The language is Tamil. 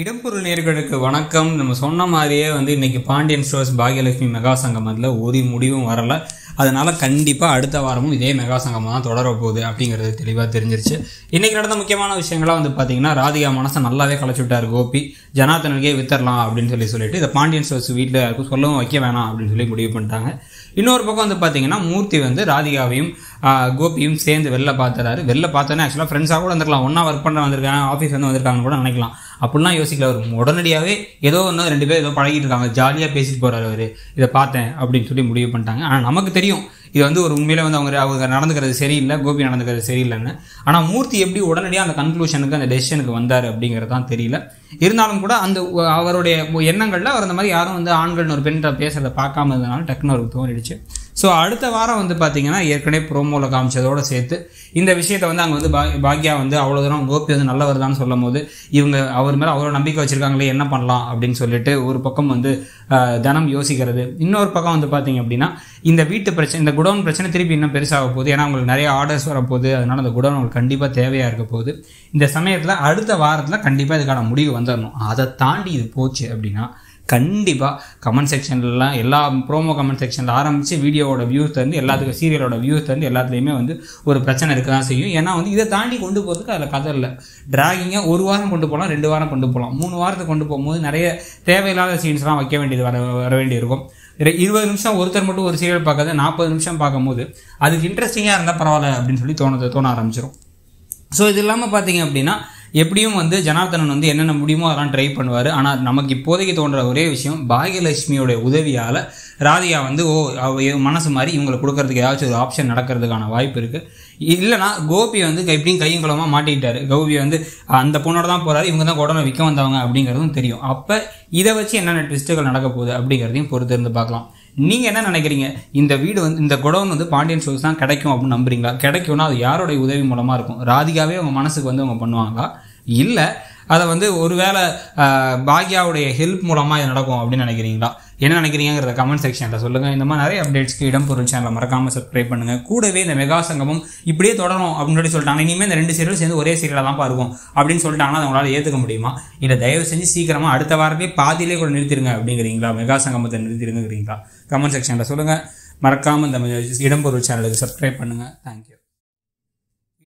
இடம்பொருள் நேர்களுக்கு வணக்கம். நம்ம சொன்ன மாதிரியே வந்து இன்னைக்கு பாண்டியன் ஸ்டோர்ஸ் பாகியலட்சுமி மெகா சங்கமத்தில் ஒரு முடிவும் வரல. அதனால கண்டிப்பாக அடுத்த வாரமும் இதே மெகா சங்கம் தான் தொடர போகுது அப்படிங்கிறது தெளிவாக தெரிஞ்சிருச்சு. இன்னைக்கு நடந்த முக்கியமான விஷயங்களாக வந்து பார்த்தீங்கன்னா ராதிகா மனசை நல்லாவே களைச்சுட்டார் கோபி. ஜனாதனுக்கே வித்தரலாம் அப்படின்னு சொல்லி சொல்லிட்டு இதை பாண்டியன் ஸ்டோர்ஸ் வீட்டில் யாருக்கும் சொல்லவும் வைக்க வேணாம் அப்படின்னு சொல்லி முடிவு பண்ணிட்டாங்க. இன்னொரு பக்கம் வந்து பார்த்தீங்கன்னா மூர்த்தி வந்து ராதிகாவையும் கோபியும் சேர்ந்து வெளில பார்த்துறாரு. வெளில பார்த்தோன்னே ஆக்சுவலாக ஃப்ரெண்ட்ஸாக கூட வந்திருக்கலாம். ஒன்றா ஒர்க் பண்ண வந்திருக்காங்க ஆஃபீஸ் வந்து வந்திருக்காங்கன்னு கூட நினைக்கலாம். அப்படிலாம் யோசிக்கல அவர். உடனடியாகவே ஏதோ ஒன்று ரெண்டு பேர் ஏதோ பழகிட்டு இருக்காங்க ஜாலியாக பேசிட்டு போகிறார் அவர். இதை பார்த்தேன் அப்படின்னு சொல்லி முடிவு பண்ணிட்டாங்க. ஆனால் நமக்கு தெரியும். இது வந்து ஒரு உண்மையில வந்து அவங்க அவங்க நடந்துக்கிறது சரியில்லை கோபி நடந்துக்கிறது சரியில்லைன்னு. ஆனால் மூர்த்தி எப்படி உடனடியாக அந்த கன்க்ளூஷனுக்கு அந்த டெசிஷனுக்கு வந்தார் அப்படிங்கிறது தான் தெரியல. இருந்தாலும் கூட அந்த அவருடைய எண்ணங்களில் அவர் அந்த மாதிரி யாரும் வந்து ஆண்கள்னு ஒரு பெண்கிட்ட பேசுறதை பார்க்காம இருந்தனால டக்குன்னு அவருக்கு தோணிடுச்சு. ஸோ அடுத்த வாரம் வந்து பார்த்தீங்கன்னா ஏற்கனவே ப்ரோமோவில் காமிச்சதோடு சேர்த்து இந்த விஷயத்தை வந்து அங்கே வந்து பா- பாக்யா வந்து அவ்வளோ தூரம் கோபி வந்து நல்லவர் தான் சொல்லும் போது இவங்க அவர் மேலே அவ்வளோ நம்பிக்கை வச்சுருக்காங்களே என்ன பண்ணலாம் அப்படின்னு சொல்லிட்டு ஒரு பக்கம் வந்து தனம் யோசிக்கிறது. இன்னொரு பக்கம் வந்து பார்த்தீங்க அப்படின்னா இந்த வீட்டு பிரச்சனை இந்த குடோன் பிரச்சனை திருப்பி இன்னும் பெருசாக போகுது. ஏன்னா அவங்களுக்கு நிறைய ஆர்டர்ஸ் வரப்போகுது அதனால அந்த குடோன் அவங்களுக்கு கண்டிப்பாக தேவையாக இருக்க போகுது. இந்த சமயத்தில் அடுத்த வாரத்தில் கண்டிப்பாக இதுக்கான முடிவு வந்துடணும் அதை தாண்டி இது போச்சு அப்படின்னா கண்டிப்பாக கமெண்ட் செக்ஷன்லாம் எல்லா ப்ரோமோ கமெண்ட் செக்ஷனில் ஆரம்பித்து வீடியோவோட வியூஸ் தந்து எல்லாத்துக்கும் சீரியலோட வியூஸ் தந்து எல்லாத்துலேயுமே வந்து ஒரு பிரச்சனை இருக்க தான் செய்யும். ஏன்னா வந்து இதை தாண்டி கொண்டு போகிறதுக்கு அதில் கதை இல்லை. டிராகிங்கை ஒரு வாரம் கொண்டு போகலாம் ரெண்டு வாரம் கொண்டு போகலாம் மூணு வாரத்துக்கு கொண்டு போகும்போது நிறைய தேவையில்லாத சீன்ஸ்லாம் வைக்க வேண்டியது வர வர வேண்டியிருக்கும். இருபது நிமிஷம் ஒருத்தர் மட்டும் ஒரு சீரியல் பார்க்காத நாற்பது நிமிஷம் பார்க்கும்போது அதுக்கு இன்ட்ரெஸ்டிங்காக இருந்தால் பரவாயில்ல அப்படின்னு சொல்லி தோண தோண ஆரம்பிச்சிடும் ஸோ இது இல்லாமல் பார்த்தீங்க அப்படின்னா எப்படியும் வந்து ஜனார்தனன் வந்து என்னென்ன முடியுமோ அதெல்லாம் ட்ரை பண்ணுவார். ஆனால் நமக்கு இப்போதைக்கு தோன்ற ஒரே விஷயம் பாகியலட்சுமியோட உதவியால் ராதிகா வந்து ஓ மனசு மாதிரி இவங்களை கொடுக்கறதுக்கு ஏதாச்சும் ஒரு ஆப்ஷன் நடக்கிறதுக்கான வாய்ப்பு இருக்குது இல்லைனா கோபி வந்து எப்படியும் கையும் குளமாக மாட்டிக்கிட்டாரு. கோபி வந்து அந்த பொண்ணோட தான் போகிறாரு இவங்க தான் உடனே விற்க வந்தவங்க அப்படிங்கிறதும் தெரியும். அப்போ இதை வச்சு என்னென்ன ட்விஸ்ட்டுகள் நடக்க போகுது அப்படிங்கிறதையும் பொறுத்து இருந்து பார்க்கலாம். நீங்கள் என்ன நினைக்கிறீங்க? இந்த வீடு வந்து இந்த குடோன் வந்து பாண்டியன் ஷோஸ் தான் கிடைக்கும் அப்படின்னு நம்புறீங்களா? கிடைக்கும்னா அது யாருடைய உதவி மூலமாக இருக்கும்? ராதிகாவே அவங்க மனசுக்கு வந்து அவங்க பண்ணுவாங்களா? இல்லை அதை வந்து ஒருவேளை பாக்யாவுடைய ஹெல்ப் மூலமாக இது நடக்கும் அப்படின்னு நினைக்கிறீங்களா? என்ன நினைக்கிறீங்கிறத கமெண்ட் செக்ஷனில் சொல்லுங்கள் இந்த மாதிரி நிறைய அப்டேட்ஸ்க்கு இடம் பொருள் சேனலை மறக்காமல் சப்ஸ்கிரைப் பண்ணுங்கள் கூடவே இந்த மெகா சங்கமும் இப்படியே தொடரும் அப்படின்னு சொல்லி சொல்லிட்டாங்க. இனிமேல் இந்த ரெண்டு சீரியலும் சேர்ந்து ஒரே சீரியலாக தான் இருக்கும் அப்படின்னு சொல்லிட்டாங்கன்னா அதை உங்களால் ஏற்றுக்க முடியுமா? இல்லை தயவு செஞ்சு சீக்கிரமாக அடுத்த வாரமே பாதியிலே கூட நிறுத்திடுங்க அப்படிங்கிறீங்களா? மெகா சங்கமத்தை நிறுத்திடுங்கிறீங்களா கமெண்ட் செக்ஷனில் சொல்லுங்கள் மறக்காமல் இந்த இடம்பொருள் சேனலுக்கு சப்ஸ்கிரைப் பண்ணுங்கள் தேங்க்யூ